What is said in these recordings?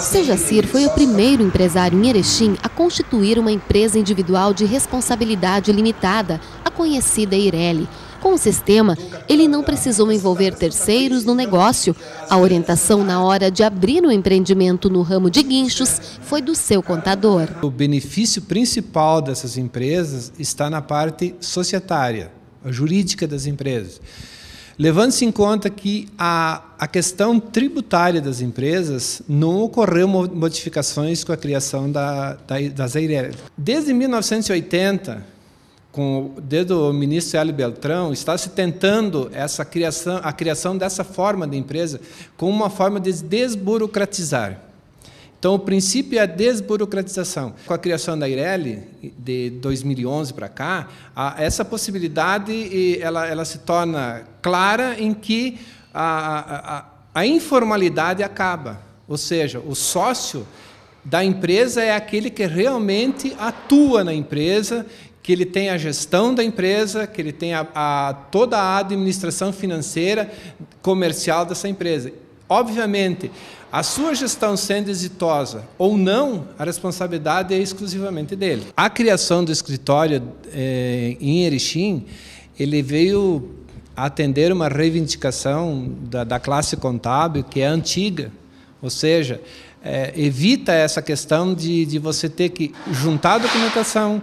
Sejacir foi o primeiro empresário em Erechim a constituir uma empresa individual de responsabilidade limitada, a conhecida Eireli. Com o sistema, ele não precisou envolver terceiros no negócio. A orientação na hora de abrir o um empreendimento no ramo de guinchos foi do seu contador. O benefício principal dessas empresas está na parte societária, jurídica das empresas. Levando-se em conta que a, a questão tributária das empresas não ocorreu modificações com a criação da, da, das EIRES. Desde 1980, com, desde o ministro Hélio Beltrão, está se tentando essa criação, a criação dessa forma de empresa como uma forma de desburocratizar. Então, o princípio é a desburocratização. Com a criação da Ireli, de 2011 para cá, a, essa possibilidade ela, ela se torna clara em que a, a, a informalidade acaba. Ou seja, o sócio da empresa é aquele que realmente atua na empresa, que ele tem a gestão da empresa, que ele tem a, a, toda a administração financeira comercial dessa empresa. Obviamente, a sua gestão sendo exitosa ou não, a responsabilidade é exclusivamente dele. A criação do escritório é, em Erechim, ele veio atender uma reivindicação da, da classe contábil que é antiga, ou seja, é, evita essa questão de, de você ter que juntar a documentação,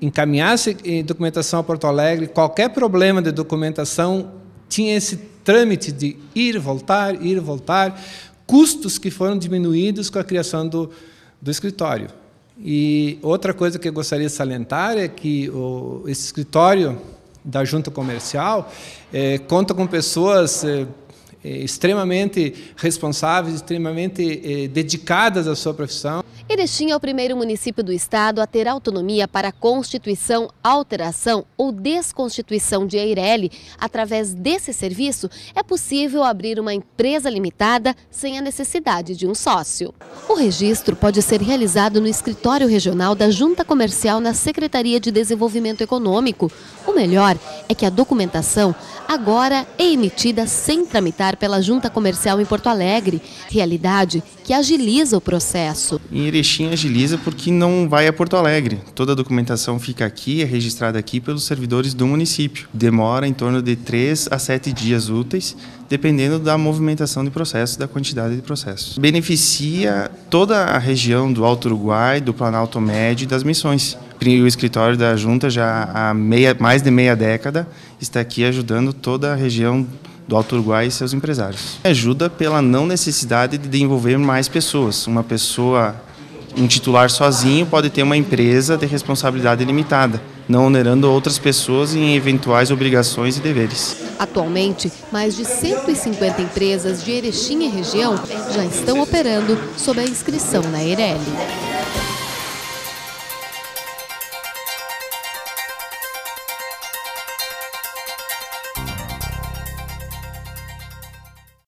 encaminhar essa documentação a Porto Alegre, qualquer problema de documentação tinha esse trâmite de ir, voltar, ir, voltar, custos que foram diminuídos com a criação do, do escritório. E outra coisa que eu gostaria de salientar é que o, esse escritório da junta comercial é, conta com pessoas é, extremamente responsáveis, extremamente é, dedicadas à sua profissão. Erechim é o primeiro município do estado a ter autonomia para constituição, alteração ou desconstituição de Eireli. Através desse serviço, é possível abrir uma empresa limitada sem a necessidade de um sócio. O registro pode ser realizado no escritório regional da Junta Comercial na Secretaria de Desenvolvimento Econômico. O melhor é que a documentação agora é emitida sem tramitar pela Junta Comercial em Porto Alegre, realidade que agiliza o processo. Em Erechim agiliza porque não vai a Porto Alegre. Toda a documentação fica aqui, é registrada aqui pelos servidores do município. Demora em torno de 3 a 7 dias úteis, dependendo da movimentação de processos, da quantidade de processos. Beneficia toda a região do Alto Uruguai, do Planalto Médio e das Missões. O escritório da Junta já há meia, mais de meia década está aqui ajudando toda a região do Alto Uruguai e seus empresários. Ajuda pela não necessidade de envolver mais pessoas. Uma pessoa, um titular sozinho pode ter uma empresa de responsabilidade limitada, não onerando outras pessoas em eventuais obrigações e deveres. Atualmente, mais de 150 empresas de Erechim e região já estão operando sob a inscrição na Eireli.